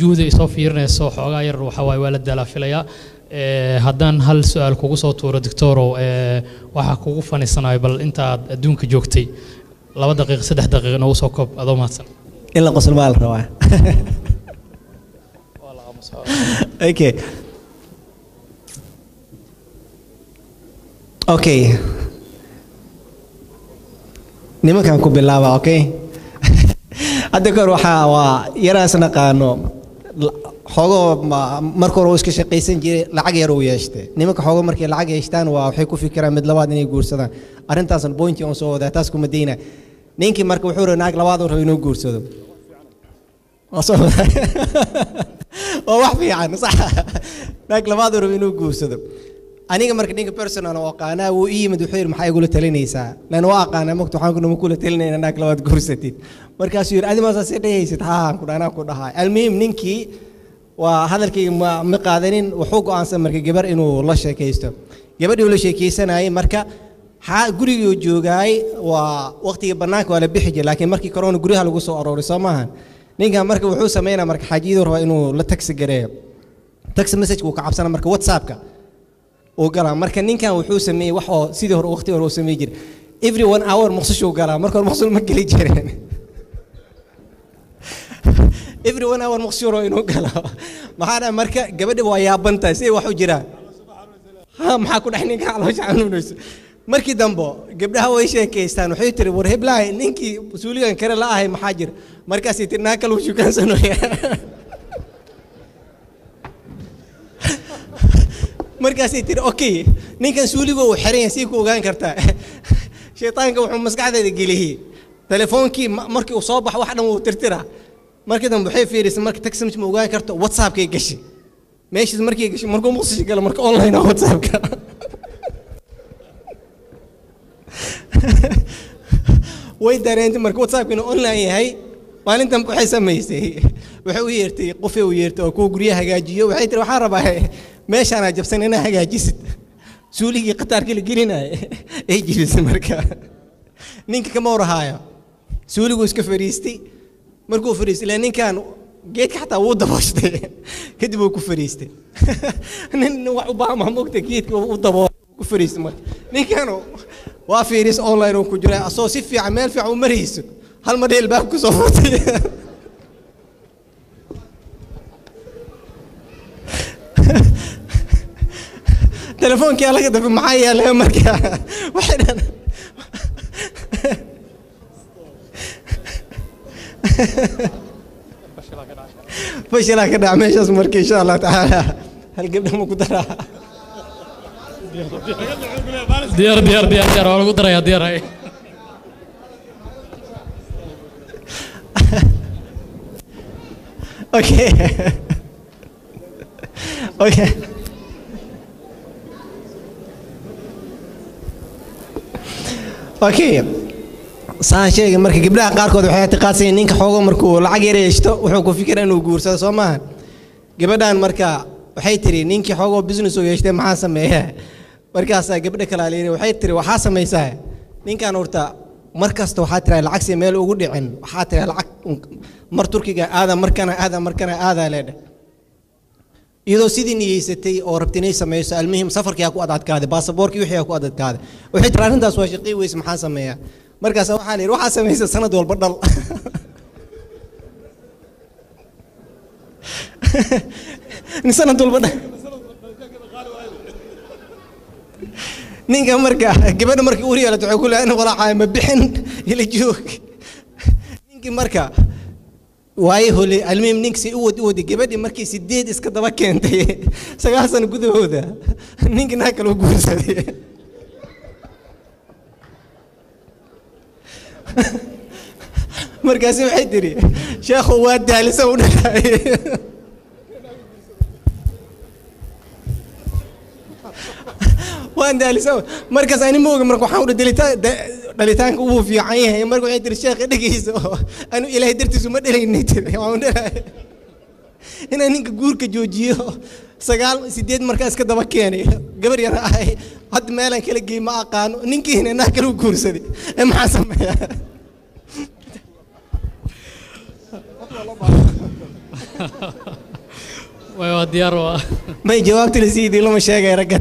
juhdi isoo fiirinayso xoogaa yar waxaa waaye waa la dalaafilayaa Ee, haddaan hal su'aal kugu soo tuuro doctorow ee, waxaa kugu faniisanayo bal intaad adduunka joogtay laba daqiiq saddex daqiiq noogu soo koob adoo mahadsan in la qoslo baa la rabaa. Okay. Okay. Nimankan ku bilaaba okay? Hadda kahor waxaa waa yaraas naqaano la- xoogoo ma- marka hore uu iska shaqaysan jiray lacag yar uu yeeshtay nimanka xoogo markay lacag yeeshtaan waa waxay ku fikiraan mid labaad inay guursadaan. Arrintaasna bointi on soo wadaa taas kuma deyna. Ninkii marka wuxuu rabay naag labaad uu inuu guursado waa wax fiican sax. Naag labaad uu inuu guursado aniga marka ninka personal aqaanaa wuu ii yimid wuxuu yidhi maxaa igula talinaysaa lan waa aqaanaa mogta waxaan kunama kula talinayna naag labaad guursatid markaasuu yidhi adima saasay dhehaysid haan ku anaa ku dhahaa almuhim ninkii waa hadalkayga ma qaadanin wuxuu go'aansan marka gabar inuu la sheekaysto. Gabadhii la sheekaysanayay marka gurigii joogaay waa waqtigii bannaanka waa la bixi jiray laakiin markii korona guryaha lagu soo arooray soo maahan. Ninkan marka wuxuu sameynaa marka xaajiyadu rabaa inuu la taxi gareeyo. Taxi message uu ka cabsana marka whatsappka uu galaa. Marka ninkan wuxuu sameeyey wax oo sidii hore waqti hore uu sameey jiray every one hour muqdisho uu galaa. Marka hore muqdisho ma geli jireen every one hour muqdisho hore inuu galo maxaa dhahay marka gabadha waa yaabantahay siday wax u jiraan ha maxaa ku dhex ninka caloosha xanuunayso markii dambe gabdhaha way sheekaystaan waxay tiri war heblahay ninkii suuligan kare la ahay maxaa jira markaasay tiri naa kale uu shukaansanooya markaasay tiri okay ninkan suuliga uu xiran yahay sii ku ogaan kartaa shaytaanka wuxuu maskaxdeeda geliyey telefoonkii ma- markii uu soo baxo wax dhan wuu tirtira. Markii dambe waxay fiirisay marka taximage ma ogaan karto whatsappkay gashay meeshiis markay gashay markuu muqdisho galo marka online ah whatsappka. Way dareentay marka whatsappka inuu online yahay maalintan waxay samaysay waxay u yeertay qofay u yeertay oo kuwa guryaha hagaajiyo. Waxay tiri waxaan rabaa meeshaanaa jabsan inaa hagaajisid suuligii qataarkii la gelinaya ay jibisay marka ninka kama warahaayo suuliguu iska fariistay. Markuu fariistay ilaa ninkan geedka xataa wuu dabooshtay. Kadib uu ku fariistay. Nin wax u baahan geedka u dabooshtay ku fariistay marka ninkan waa fiiris online uu ku jira asoo si fiican meel fiican u marayso hal mar dheel baab ku soo furtay telefoonkia laga dafa maxaa yeelay marka fashilaa ka dhaca meeshaas marka insha allah tacaala. Hal gabdha ma ku daraa? Diyaar diyaar diyaar diyaar. Waa lagu darayaa diyaar okay. Okay saan sheegay marka gabdhaha qaarkood waxay ictiqaadsan yihiin ninka xoogo markuu lacag yar yeeshto wuxuu ku fikira inuu guursado soo maahan. Gabadhan marka waxay tiri ninkii xoogoo business uu yeeshtay maxaa sameeya? Markaasaa gabadha kale alayiri waxay tiri waxaa samaysaa. Ninkan horta mar kasta waxaa tiraa lacag si meel ugu dhicin waxaa tiraa lacag mar turkiga aada markana aada markana aadaa leedhe iyadoo sidii niyeysatay oo rabta inay samayso almuhim safarkii aa ku adadkaaday baasaboorkii wixii aa ku adadkaaday waxay tiri arrintaas waa shaqii weyse maxaa sameeyaa? Markaas waxaa la waxaa samaysa sanad walba dhal. Sanad walba dhal. Ninka marka gabadha markii ur yeelato waxay ku leedahay in walaacaay ma bixin ila joog. Ninkii marka waaye hole almuhim ninkasi u wad u waday gabadhii markii sideed iska daba keentay. Sagaal sano gudahooda. Ninkii naa kale u guursaday. Markaasi waxay tiri? Sheekhu waa daalisa u dhalaay waan daalisa markaas ani oga marka waxaan u dhalitaan dhalitaanka uu fiican yahay marka waxay tiri sheekha dhegeysa oo anu ilaahay dartiisu ma dhalaynay tiri. Waan dhalaay inaan ninka guurka joojiyo sagaal sideed markaa iska daba keenay. Gabar yar ahay hadda meelaan kala geey ma aqaano. Ninkiina naa kala u guursaday. Ee maxaa sameeyaa way waa diyaar waa may jawaabta la siidii lama sheegay ragga